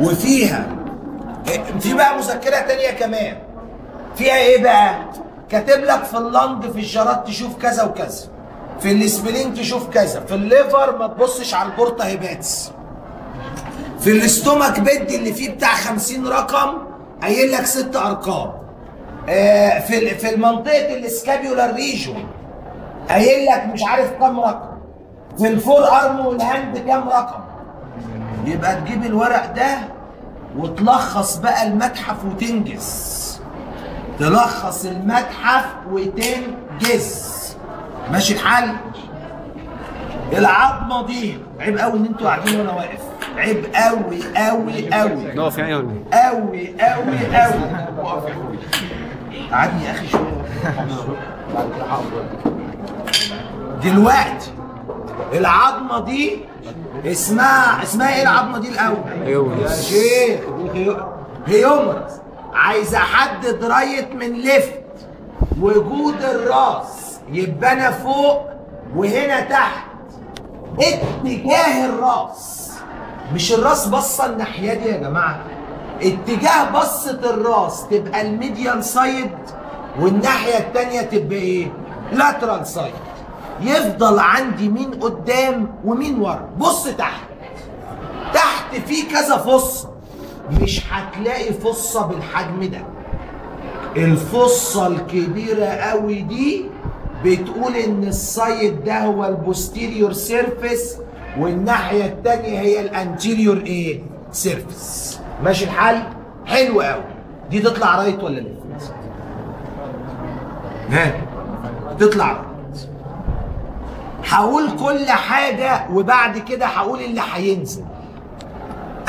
وفيها في بقى مذكرة تانية كمان. فيها إيه بقى؟ كاتب لك في ال lung في الجرات تشوف كذا وكذا. في ال spleen تشوف كذا. في ال liver ما تبصش على ال porta hepatis. في ال stomach bed اللي فيه بتاع 50 رقم قايل لك ست أرقام. آه في في المنطقة ال scapular region قايل لك مش عارف كام رقم. في ال forearm وال hand كام رقم. يبقى تجيب الورق ده وتلخص بقى المتحف وتنجز. تلخص المتحف وتنجز. ماشي الحال؟ العظمة دي عيب قوي إن أنتوا قاعدين وأنا واقف. عيب قوي قوي قوي نقف يعني ولا؟ قوي قوي قوي قعدني يا أخي شوية. دلوقتي العظمة دي اسمها اسمها إيه العظمة دي الأول؟ humerus. يا شيخ humerus. عايز أحدد right من left. وجود الراس يبقى أنا فوق وهنا تحت. اتجاه الراس. مش الراس بصة الناحية دي يا جماعة. اتجاه بصة الراس تبقى ال median side والناحية التانية تبقى إيه؟ lateral side يفضل عندي مين قدام ومين ورا. بص تحت. تحت في كذا فصة. مش هتلاقي فصة بالحجم ده. الفصة الكبيرة قوي دي بتقول إن ال side ده هو ال posterior surface والناحية التانية هي ال anterior إيه؟ surface. ماشي الحال؟ حلو قوي. دي تطلع right ولا left؟ ها؟ تطلع. right هقول كل حاجة وبعد كده هقول اللي هينزل.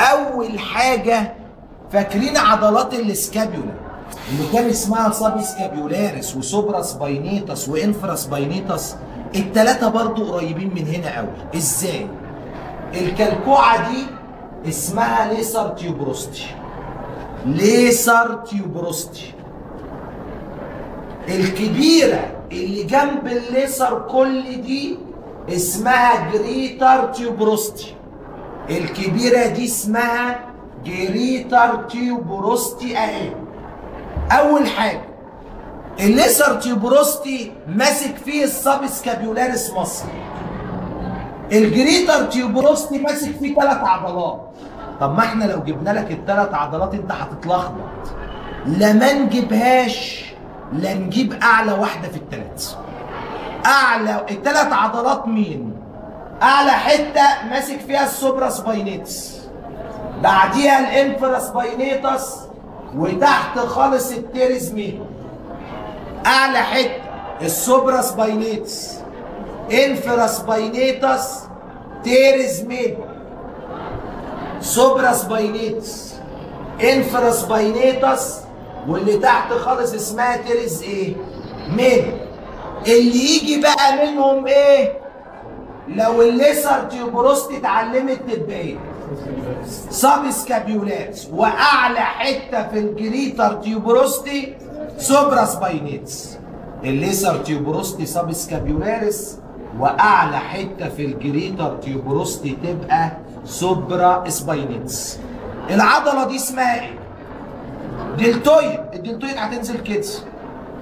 أول حاجة فاكرين عضلات ال scapula اللي كان اسمها subscapularis و supraspinatus و infraspinatus التلاتة برضو قريبين من هنا قوي. إزاي؟ الكلكوعة دي اسمها lesser tuberosity. lesser tuberosity. الكبيرة اللي جنب ال lesser كل دي اسمها greater tuberosity الكبيرة دي اسمها greater tuberosity اهي اول حاجة ال lesser tuberosity ماسك فيه ال subscapularis مصر ال greater tuberosity ماسك فيه ثلاث عضلات. طب ما إحنا لو جبنا لك الثلاث عضلات انت هتتلخبط. لا ما نجيبهاش لا نجيب أعلى واحدة في الثلاث أعلى الثلاث عضلات مين؟ أعلى حتة ماسك فيها ال supraspinatus. بعديها ال infraspinatus وتحت خالص ال teres مين؟ أعلى حتة ال supraspinatus. infraspinatus teres مين؟ supraspinatus. infraspinatus واللي تحت خالص اسمها teres إيه؟ مين؟ اللي يجي بقى منهم إيه؟ لو ال lesser tuberosity اتعلمت إيه subscapularis وأعلى حتة في ال greater tuberosity supraspinatus. ال lesser tuberosity subscapularis. وأعلى حتة في ال greater tuberosity تبقى supraspinatus. العضلة دي اسمها إيه؟ deltoid ال deltoid هتنزل كده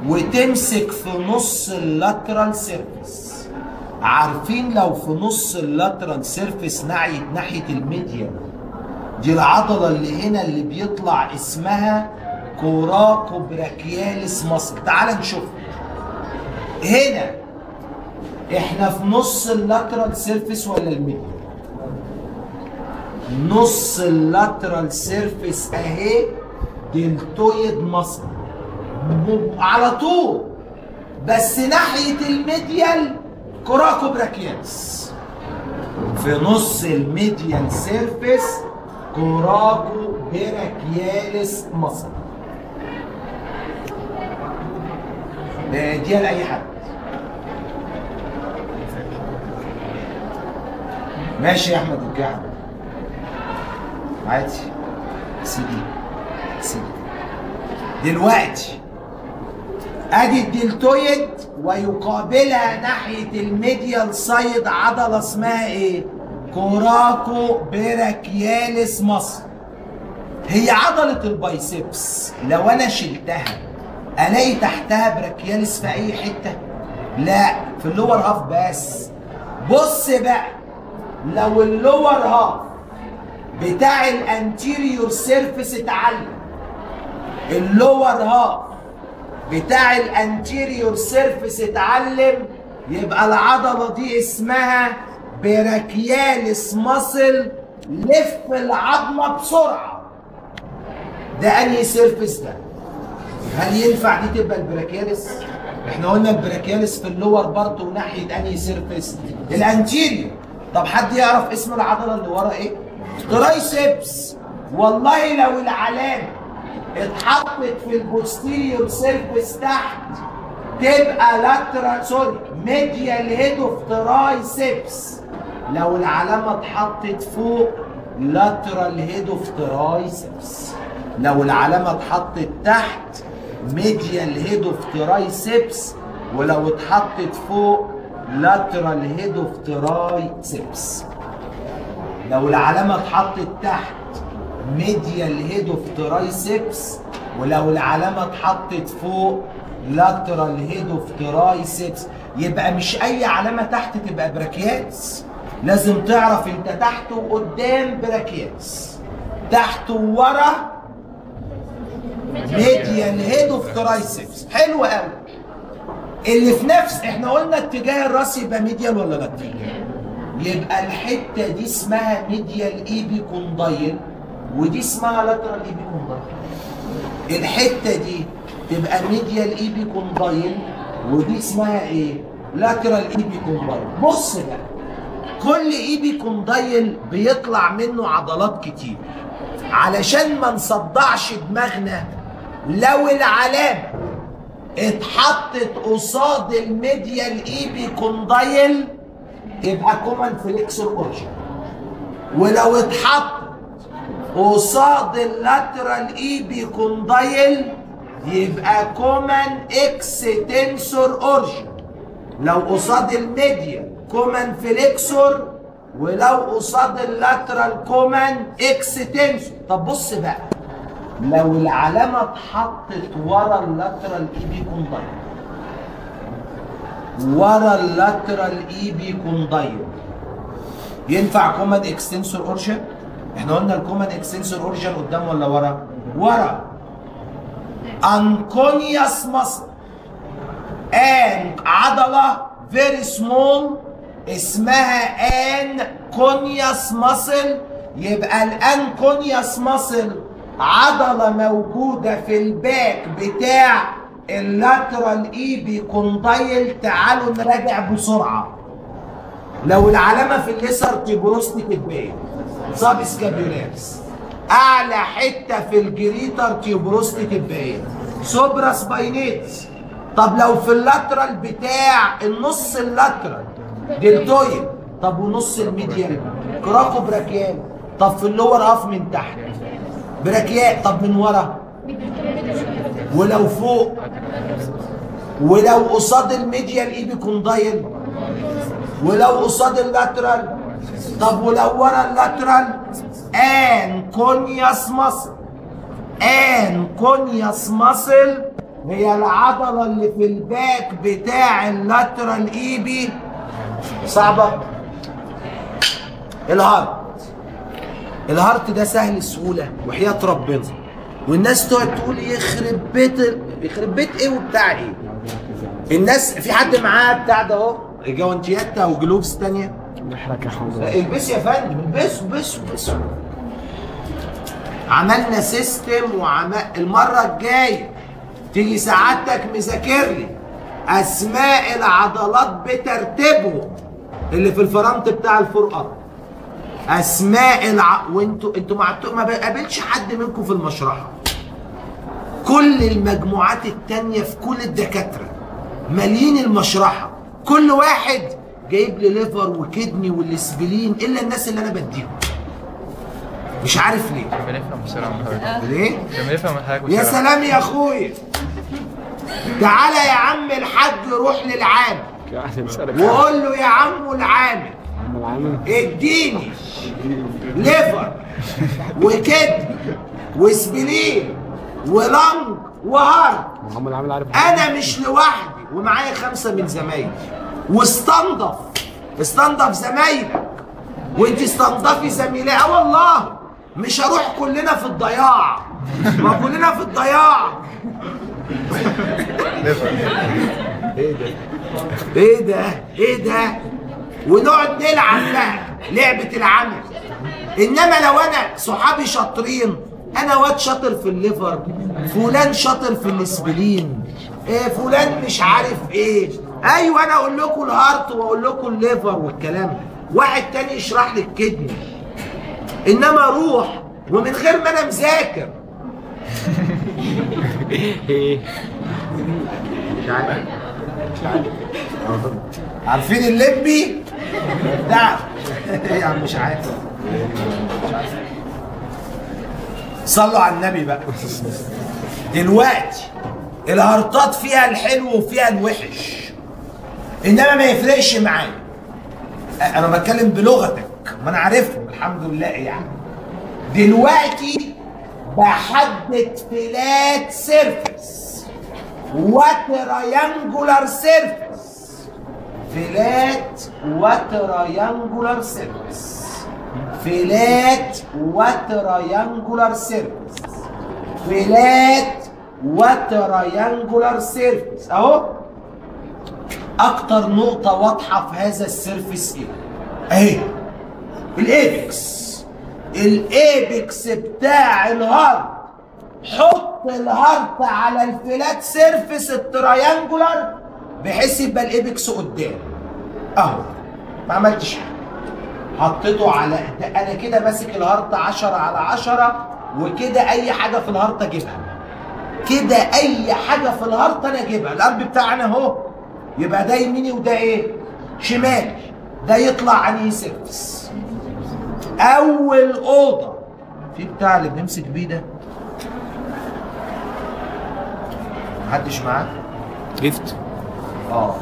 وتمسك في نص ال lateral surface عارفين لو في نص ال lateral surface ناحيه ناحية ال median دي العضلة اللي هنا اللي بيطلع اسمها coracobrachialis muscle تعال نشوف. هنا. إحنا في نص ال lateral surface ولا ال medial نص ال lateral surface اهي deltoid muscle على طول. بس ناحية ال medial coracobrachialis في نص ال medial surface coracobrachialis muscle. دي لاي حد. ماشي يا أحمد الجعل عادي سيدي سيدي دلوقتي أدي ال deltoid ويقابلها ناحية ال medial side عضلة اسمها إيه؟ coracobrachialis muscle. هي عضلة ال biceps. لو أنا شلتها ألاقي تحتها brachialis في أي حتة؟ لا في ال lower half بس. بص بقى لو ال lower half بتاع ال anterior surface اتعلم ال lower half بتاع ال anterior surface اتعلم يبقى العضلة دي اسمها brachialis muscle لف العظمة بسرعة. ده انهي surface ده؟ هل ينفع دي تبقى ال brachialis إحنا قلنا ال brachialis في ال lower برضه وناحية انهي surface ال anterior طب حد يعرف اسم العضلة اللي ورا إيه؟ triceps والله لو العلامة اتحطت في ال posterior surface تحت. تبقى lateral sorry medial head of triceps. لو العلامة اتحطت فوق lateral head of triceps. لو العلامة اتحطت تحت medial head of triceps. ولو اتحطت فوق lateral head of triceps. لو العلامة اتحطت تحت medial head of triceps ولو العلامة اتحطت فوق lateral head of triceps يبقى مش أي علامة تحت تبقى brachialis لازم تعرف أنت تحت وقدام brachialis تحت وورا medial head of triceps حلو قوي. اللي في نفس إحنا قلنا اتجاه الرأس يبقى medial ولا لا يبقى الحتة دي اسمها medial epicondyle ودي اسمها lateral epicondyle الحتة دي تبقى medial epicondyle ودي اسمها إيه؟ lateral epicondyle بص بقى كل epicondyle بيطلع منه عضلات كتير. علشان ما نصدعش دماغنا لو العلامه اتحطت قصاد ال medial epicondyle يبقى common flexor origin ولو اتحط قصاد ال lateral epicondyle يبقى common extensor origin لو قصاد ال medial common flexor ولو قصاد ال lateral common extensor طب بص بقى لو العلامة اتحطت ورا ال lateral epicondyle ورا ال lateral epicondyle ينفع common extensor origin إحنا قلنا ال common extensor origin قدام ولا ورا؟ ورا. anconeus muscle ان عضلة very small اسمها anconeus muscle يبقى ال anconeus muscle عضلة موجودة في ال back بتاع ال lateral epicondyle تعالوا نراجع بسرعة. لو العلامة في ال lesser tuberosity تبقى subscapularis اعلى حتة في ال greater tuberosity تبقى supraspinatus طب لو في ال lateral بتاع النص ال lateral deltoid طب ونص ال medial coracobrachialis طب في ال lower half من تحت brachialis طب من ورا ولو فوق ولو قصاد ال medial epicondyle ولو قصاد ال lateral طب ورا ال lateral anconeus muscle anconeus muscle هي العضلة اللي في ال back بتاع ال lateral epi صعبة. الهارت. الهارت ده سهل السهولة وحياة ربنا. والناس تقعد تقول يخرب بيت يخرب بيت إيه وبتاع إيه. الناس في حد معاه بتاع ده اهو جوانتيات أو جلوبس تانية. نحرك يا حوض البس يا فندم البس البس البس. عملنا سيستم وعمل المرة الجاية تيجي سعادتك مذاكر لي. أسماء العضلات بترتيبهم. اللي في الفرنت بتاع الفرقة. أسماء الع... وانتوا أنتوا مع ما بقابلش حد منكم في المشرحة. كل المجموعات التانية في كل الدكاترة مالين المشرحة. كل واحد جايب لي ليفر وكدني والاسبلين إلا الناس اللي أنا بديهم. مش عارف ليه. بنفهم بسرعة من حضرتك ليه؟ بنفهم من حضرتك يا سلام يا اخويا تعالى يا عم الحاج روح للعامل نسألك وقول له يا عم العامل اديني ليفر وكدني وسبلين ولنج عارف أنا مش لوحدي ومعايا خمسة من زمايلي. واستنضف. استنضف زمايلك. وانت استنضفي زميلي. آه والله مش هروح كلنا في الضياع. ما كلنا في الضياع. إيه ده؟ إيه ده؟ إيه ده ونقعد نلعب بقى لعبة العمل. إنما لو أنا صحابي شاطرين أنا واد شاطر في ال liver فلان شاطر في ال spleen. إيه فلان مش عارف إيه. أيوه أنا أقول لكم ال heart وأقول لكم ال liver والكلام. ده. واحد تاني يشرح لي الكدني. إنما أروح ومن غير ما أنا مذاكر. إيه. مش عارف. عارفين الليمبي ده إيه يا عم مش عارف. مش عارف. صلوا على النبي بقى. دلوقتي الهرطات فيها الحلو وفيها الوحش. إنما ما يفرقش معايا. أنا بتكلم بلغتك ما أنا عارفهم الحمد لله يعني. دلوقتي بحدد flat surface و triangular surface flat و triangular surface flat و triangular surface flat و triangular surface أهو. أكتر نقطة واضحة في هذا ال surface إيه؟ أهي. الإيبكس. الإيبكس بتاع الهارت حط الهارت على الفلات سيرفيس التريانجولار بحيث يبقى ال apex قدام. أهو. ما عملتش حاجة. حطيته على أنا كده ماسك ال heart 10 على 10 وكده أي حاجة في ال heart أجيبها. كده أي حاجة في ال heart أنا أجيبها. القلب بتاعنا أهو. يبقى ده يميني وده إيه؟ شمال ده يطلع عن surface أول أوضة. في بتاع اللي بنمسك بيه ده. محدش معاه؟ جفت آه.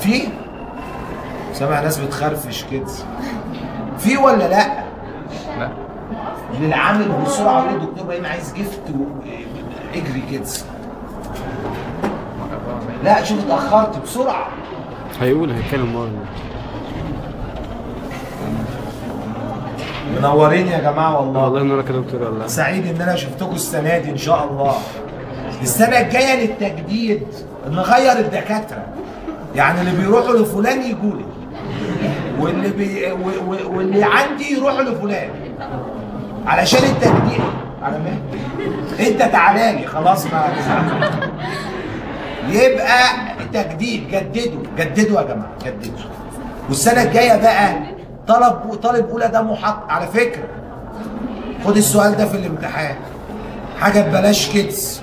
في؟ سامع ناس بتخرفش كده. في ولا لأ؟ لأ. للعامل بسرعة. يقول الدكتور إبراهيم عايز جفت و- إجري كده. لا شوف اتأخرت بسرعة. هيقول هيتكلم مرة. منورين يا جماعة والله. والله أنا كده دكتور والله سعيد إن أنا شفتكم السنة دي إن شاء الله. السنة الجاية للتجديد نغير الدكاترة. يعني اللي بيروحوا لفلان يجوا لي واللي بي... و... و... واللي عندي يروحوا لفلان. علشان التجديد. على مهلك أنت تعالى لي خلاص ما يبقى تجديد جددوا جددوا يا جماعة جددوا. والسنة الجاية بقى طلب طالب أولى ده محط على فكرة خد السؤال ده في الامتحان. حاجة ببلاش كيدز.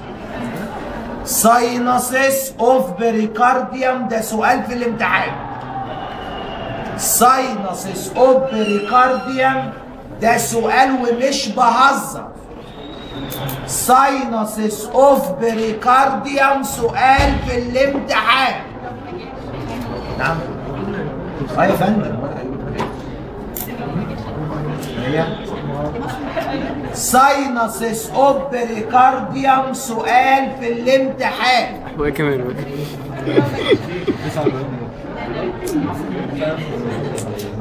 sinuses of pericardium ده سؤال في الامتحان. sinuses of pericardium ده سؤال ومش بهزر. sinuses of pericardium سؤال في الامتحان نعم آه يا فندم هي sinuses of pericardium سؤال في الامتحان وايه كمان وايه كمان؟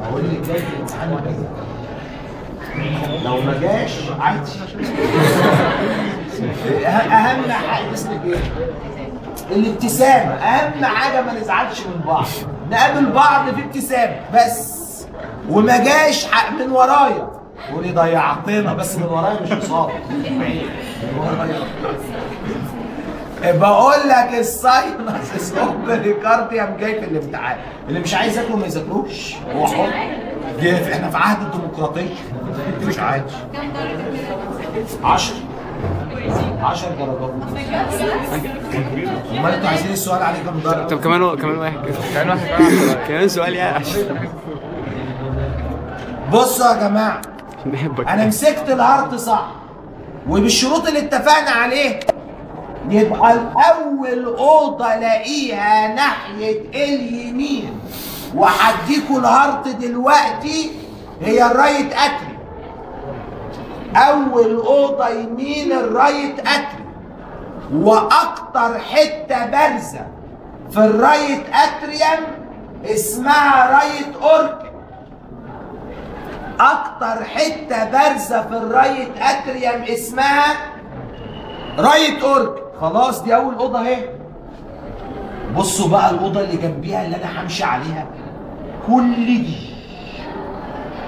أقول لك جاي في الامتحان ولا لا؟ لو ما جاش عادي. أهم حاجة اسمك إيه؟ الابتسامة أهم حاجة ما نزعلش من بعض. نقابل بعض في ابتسامة بس. وما جاش حق من ورايا. قولي ضيعتنا بس من ورايا مش قصاد. بقول لك الساينس ريكارديوم جاي في الامتحان. اللي مش عايز ياكله ما يذاكروش هو حر إحنا في عهد الديمقراطية. مش عادي 10 10 درجات. امال أنتوا عايزين السؤال عليه كام درجة؟ طب كمان كمان واحد. كده كان واحد. كمان سؤال يعني بصوا يا جماعة. أنا مسكت ال heart صح. وبالشروط اللي اتفقنا عليه يبقى الأول أوضة ألاقيها ناحية اليمين. وهديكوا ال heart دلوقتي هي ال right atrium أول أوضة يمين ال right atrium وأكتر حتة بارزة في ال right atrium اسمها right auricle أكتر حتة بارزة في ال right atrium اسمها right auricle خلاص دي أول أوضة أهي. بصوا بقى الأوضة اللي جنبيها اللي أنا همشي عليها. كل دي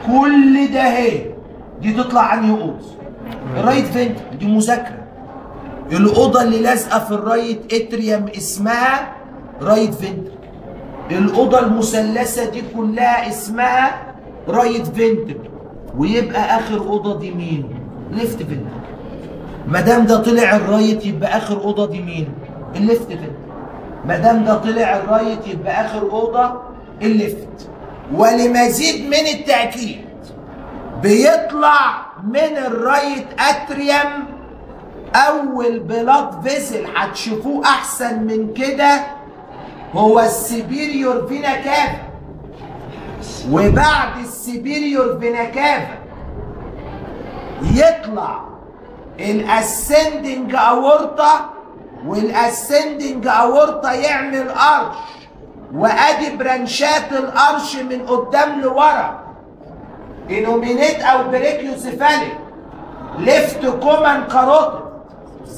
كل ده اهي دي تطلع انهي اوضه ال right ventricle دي مذاكرة. الأوضة اللي لازقة في ال right atrium اسمها right ventricle الأوضة المثلثة دي كلها اسمها right ventricle ويبقى آخر أوضة دي مين؟ left ventricle ما دام ده طلع ال right يبقى آخر أوضة دي مين؟ ال left ventricle ما دام ده طلع ال right يبقى آخر أوضة ال left ولمزيد من التأكيد بيطلع من ال right atrium أول blood vessel هتشوفوه أحسن من كده. هو ال superior vena cava وبعد ال superior vena cava يطلع ال ascending aorta وال ascending aorta يعمل arch وأدي branch ات ال arch من قدام لورا. innominate أو brachiocephalic left common carotid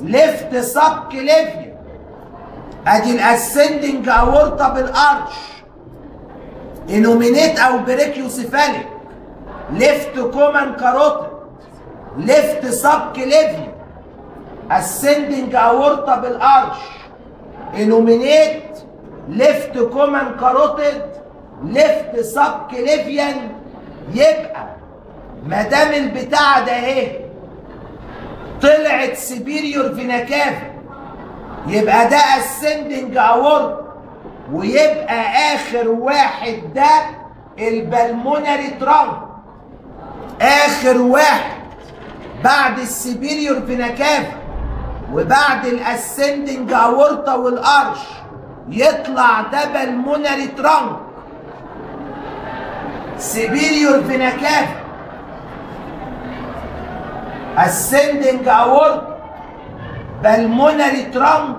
left subclavian أدي ال ascending aorta بال arch innominate أو brachiocephalic left common carotid left subclavian ascending aorta بال arch innominate left common carotid left subclavian يبقى ما دام البتاع ده اهي طلعت superior vena cava يبقى ده ascending aorta ويبقى آخر واحد ده ال pulmonary trunk آخر واحد بعد ال superior vena cava وبعد ال ascending aorta والقرش يطلع ده pulmonary trunk. superior vena cava ascending aorta pulmonary trunk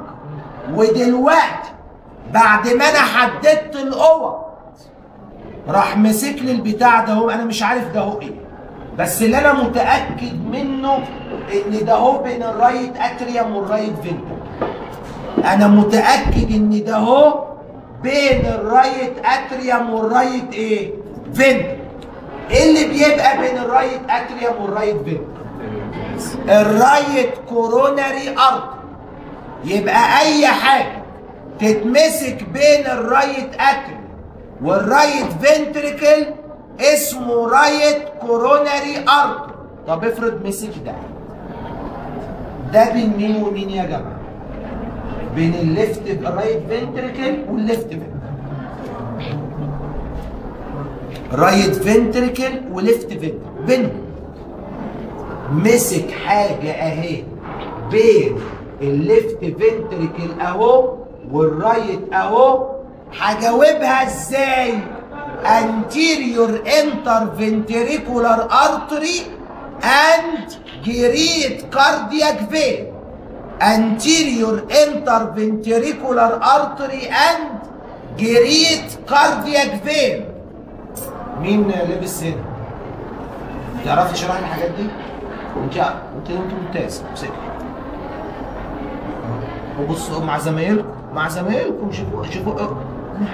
ودلوقتي بعد ما أنا حددت الاوض راح مسك لي البتاع ده هو أنا مش عارف ده هو إيه. بس اللي أنا متأكد منه إن ده هو بين ال right atrium وال right ventricle أنا متأكد إن ده هو بين ال right atrium وال right إيه؟ ventricle إيه اللي بيبقى بين ال right atrium وال right ventricle ال right coronary artery. يبقى أي حاجة تتمسك بين ال right atrium وال right ventricle اسمه right coronary artery. طب افرض مسك ده. ده بين مين ومين يا جماعة؟ بين الليفت الرايت فنتريكل والليفت فنتريكل. رايت فنتريكل وليفت فنتريكل. بينهم مسك حاجة أهي. بين ال left ventricle أهو وال right أهو. هجاوبها إزاي؟ Anterior interventricular artery and great cardiac vein. Anterior interventricular artery and great cardiac vein. مين لابس هنا؟ تعرفي تشرحي الحاجات دي؟ انت انت انت ممتاز. امسكي. وبصوا مع زمايلكم. مع زمايلكم. شوفوا شوفوا. أنا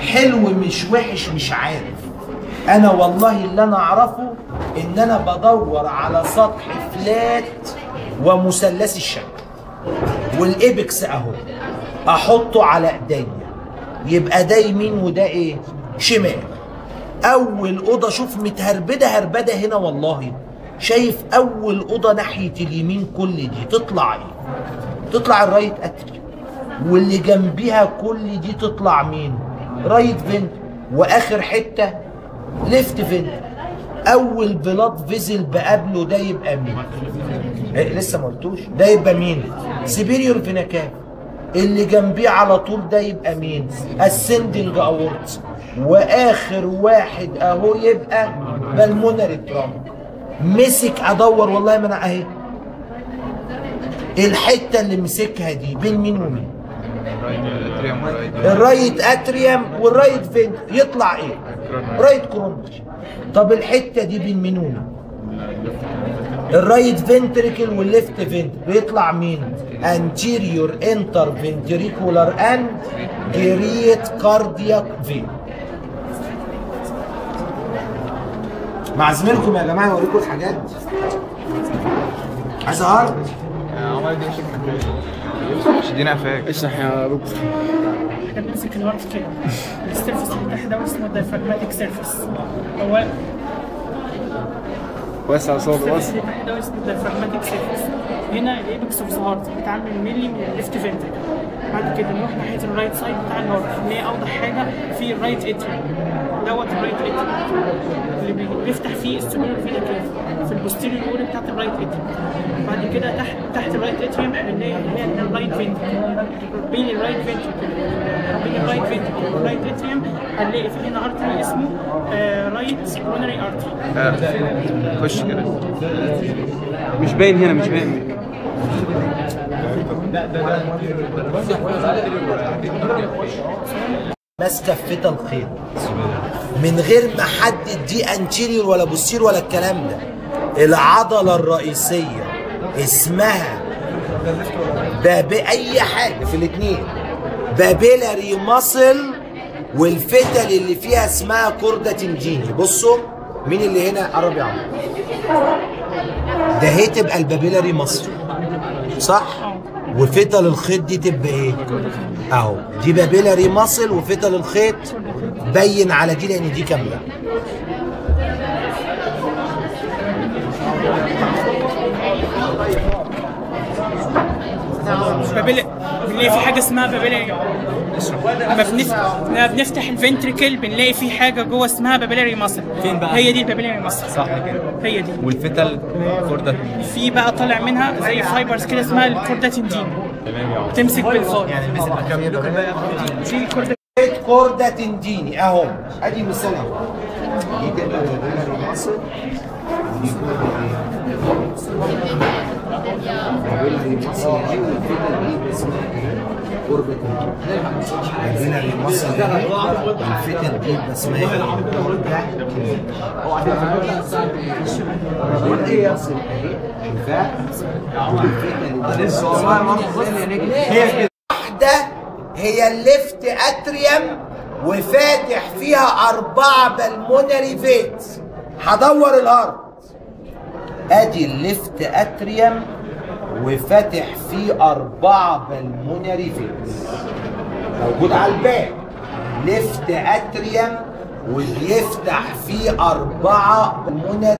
حلو مش وحش مش عارف. أنا والله اللي أنا اعرفه إن أنا بدور على سطح فلات ومثلث الشكل. والإيبكس أهو. أحطه على إيديا. يبقى ده يمين وده إيه؟ شمال. أول أوضة شوف متهربدة هربدة هنا والله. شايف أول أوضة ناحية اليمين كل دي. تطلع إيه؟ تطلع ال right atrium واللي جنبيها كل دي تطلع مين؟ right ventricle وآخر حتة left ventricle أول blood vessel بقابله ده يبقى مين؟ إيه لسه ما قلتوش؟ ده يبقى مين؟ superior vena cava اللي جنبيه على طول ده يبقى مين؟ ascending aorta وآخر واحد أهو يبقى pulmonary trunk. مسك أدور والله ما أنا أهي. الحتة اللي مسكها دي بين مين ومين؟ ال right atrium وال right ventricle؟ يطلع إيه؟ right coronary طب الحتة دي ومين ال right ventricle وال left ventricle بيطلع مين؟ Anterior interventricular and great cardiac vein. مع زميلكم يا جماعة اوريكم الحاجات. دي عايز heart عمال دي مش ادينا قفاك اشرح يا دكتور إحنا بنمسك ال heart كده. ال surface اللي تحت ده اسمه diaphragmatic surface هو وسع صوت تحت ده اسمه diaphragmatic surface هنا ال apex of the heart بيتعمل mainly من ال left ventricle بعد كده نروح ناحية ال right side بتاع ال heart اللي هي أوضح حاجة؟ في ال right atrium دوت ال right atrium اللي بي- بيفتح فيه ال superior vena cava في ال posterior wall بتاعت ال right atrium بعد كده تحت تحت ال right atrium اللي هي الرايت فنتريكل بين الرايت فنتريكل بين الرايت فنتريكل والرايت اتريوم هنلاقي في هنا artery اسمه right coronary artery خش كده. مش باين هنا مش باين. ماسكه في الخيط من غير ما حد دي anterior ولا posterior ولا الكلام ده. العضلة الرئيسية اسمها papillary أي حاجة. في الاثنين papillary muscle والفتل اللي فيها اسمها chordae tendineae. بصوا مين اللي هنا؟ قرب يا ده هي تبقى ال papillary muscle صح؟ وفتل الخيط دي تبقى إيه؟ اهو دي papillary muscle وفتل الخيط بين على دي لأن دي كاملة. papilla بنلاقي في حاجة اسمها papillary. لما بنفتح ال ventricle بنلاقي في حاجة جوه اسمها papillary muscle فين بقى؟ هي دي ال papillary muscle صح. كده هي دي. والفتل chordae في بقى طالع منها زي fibers كده اسمها ال chordae tendineae تمام يا عمر تمسك بالفار يعني دي ال chordae خيط chordae tendineae اهو. ادي مثال اهو. دي تبقى papillary muscle ودي papillary muscle دي والفتل chordae tendineae papillary muscle اهي شايفاها؟ والفتل دي هي واحدة هي ال left atrium وفاتح فيها أربعة pulmonary vein هدور ال heart أدي ال left atrium وفاتح فيه أربعة pulmonary vein موجود على الباب. left atrium وبيفتح فيه أربعة pulmonary